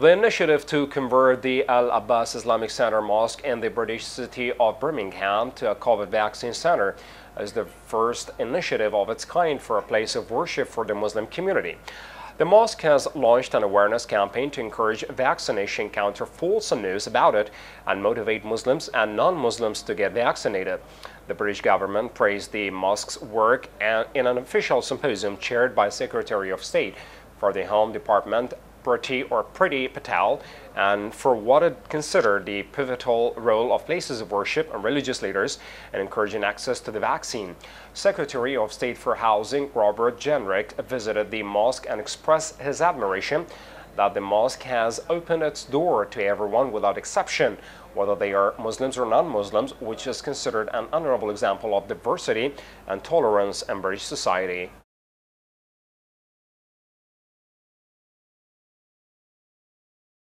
The initiative to convert the Al Abbas Islamic Center Mosque in the British city of Birmingham to a COVID vaccine center is the first initiative of its kind for a place of worship for the Muslim community. The mosque has launched an awareness campaign to encourage vaccination, counter false news about it, and motivate Muslims and non-Muslims to get vaccinated. The British government praised the mosque's work in an official symposium chaired by Secretary of State for the Home Department Or Priti Patel and for what it considered the pivotal role of places of worship and religious leaders in encouraging access to the vaccine. Secretary of State for Housing Robert Jenrick visited the mosque and expressed his admiration that the mosque has opened its door to everyone without exception, whether they are Muslims or non-Muslims, which is considered an honorable example of diversity and tolerance in British society.